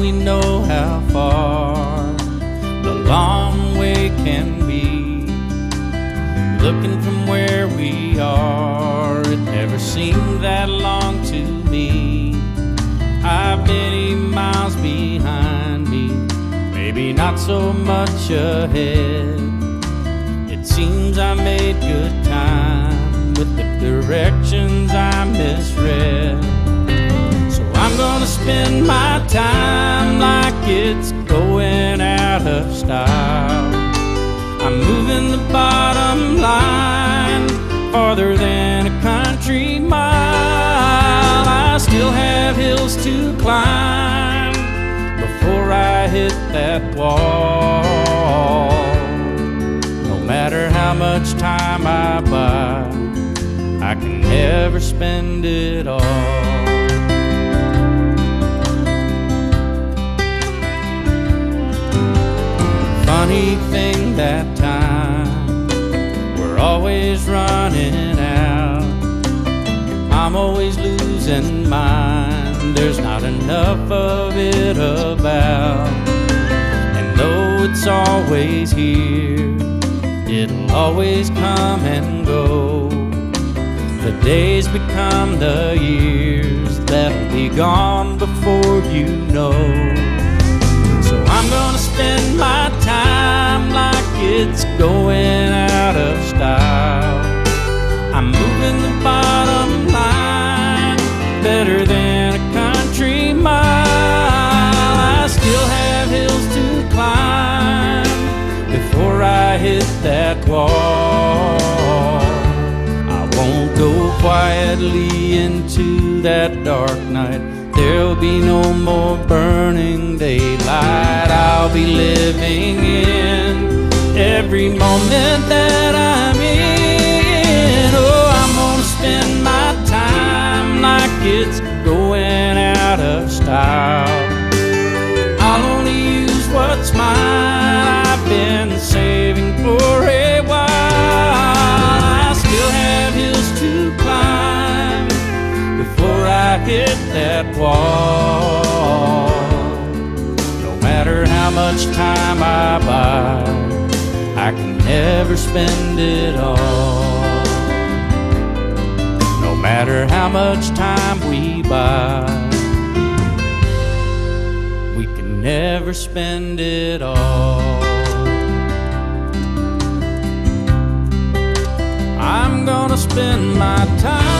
we know how far the long way can be. Looking from where we are, it never seemed that long to me. I've many miles behind me, maybe not so much ahead. It seems I made good time with the direct it's going out of style. I'm moving the bottom line farther than a country mile. I still have hills to climb before I hit that wall. No matter how much time I buy, I can never spend it all. Funny thing that time, we're always running out. I'm always losing mine. There's not enough of it about. And though it's always here, it'll always come and go. The days become the years that'll be gone before you know. So I'm gonna spend my going out of style. I'm moving the bottom line better than a country mile. I still have hills to climb before I hit that wall. I won't go quietly into that dark night. There'll be no more burning of style. I'll only use what's mine. I've been saving for a while. I still have hills to climb before I hit that wall. No matter how much time I buy, I can never spend it all. No matter how much time we buy, never spend it all. I'm gonna spend my time.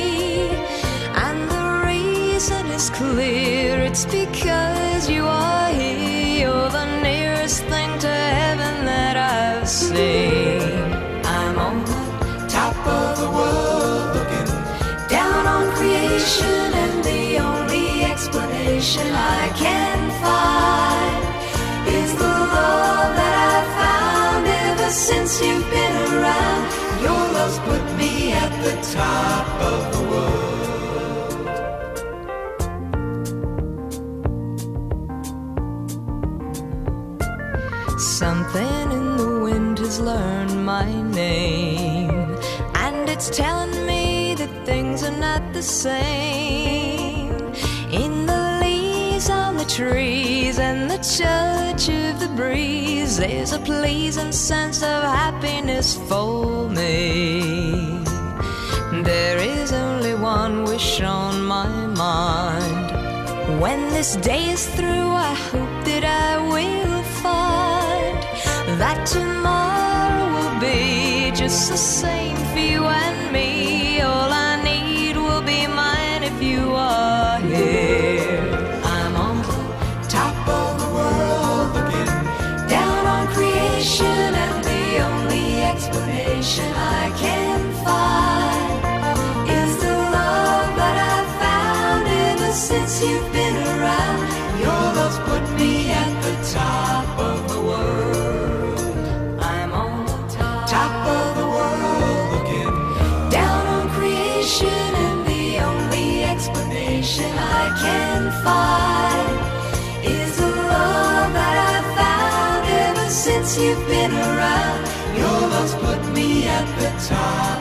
Is clear it's because you are here. You're the nearest thing to heaven that I've seen. I'm on the top of the world looking down on creation, and the only explanation I can find is the love that I've found ever since you've been around. Your love's put me at the top of the world. It's telling me that things are not the same. In the leaves on the trees and the touch of the breeze, there's a pleasing sense of happiness for me. There is only one wish on my mind. When this day is through, I hope that I will find that tomorrow will be just the same. since you've been around. You almost put me at the top.